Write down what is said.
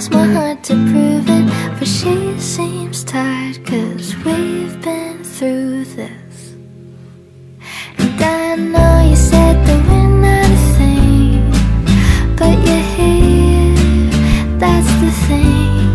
Lost my heart to prove it But she seems tired cause we've been through this. And I know you said that we're not a thing But you're here, that's the thing.